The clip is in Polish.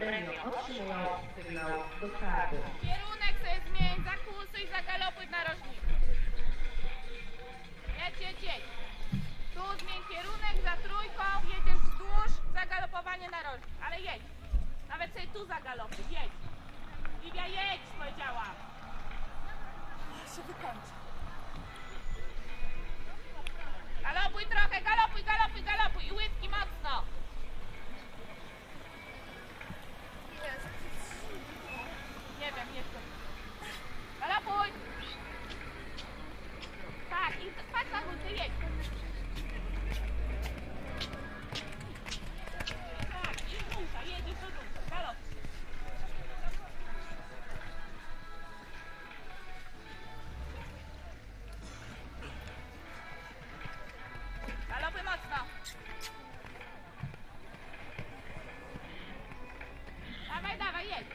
premią otrzymują sygnał do startu. Kierunek sobie zmień, zakursuj, zagalopuj w narożnik. Jedź, jedź, jedź. Tu zmień kierunek, za trójką, jedziesz wzdłuż, zagalopowanie narożnik. Ale jedź. Nawet sobie tu zagalopuj, jedź. Livia, jedź, powiedziałam. się wykończy. Galopuj trochę, galopuj, galopuj, galopuj Vai, vai dar, vai, Ied.